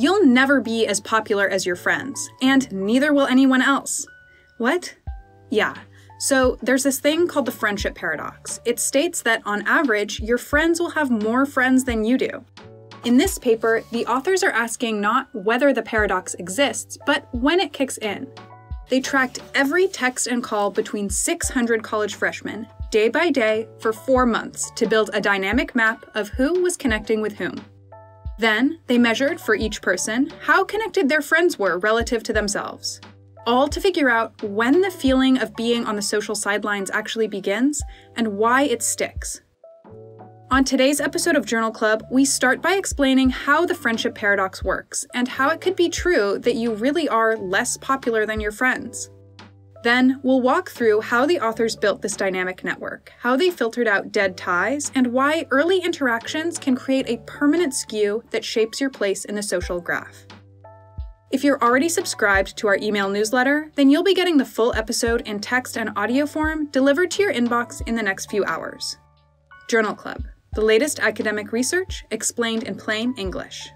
You'll never be as popular as your friends, and neither will anyone else. What? Yeah. So, there's this thing called the friendship paradox. It states that on average, your friends will have more friends than you do. In this paper, the authors are asking not whether the paradox exists, but when it kicks in. They tracked every text and call between 600 college freshmen, day by day, for four months to build a dynamic map of who was connecting with whom. Then, they measured for each person how connected their friends were relative to themselves, all to figure out when the feeling of being on the social sidelines actually begins and why it sticks. On today's episode of Journal Club, we start by explaining how the friendship paradox works and how it could be true that you really are less popular than your friends. Then, we'll walk through how the authors built this dynamic network, how they filtered out dead ties, and why early interactions can create a permanent skew that shapes your place in the social graph. If you're already subscribed to our email newsletter, then you'll be getting the full episode in text and audio form delivered to your inbox in the next few hours. Journal Club, the latest academic research explained in plain English.